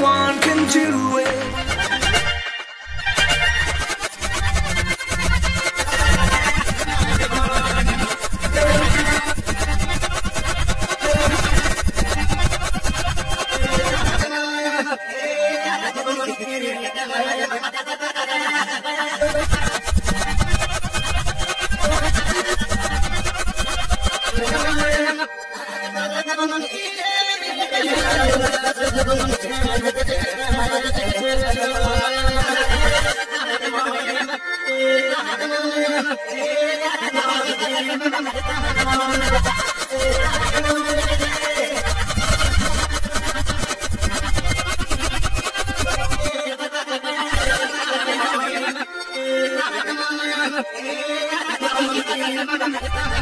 anyone can do it. I'm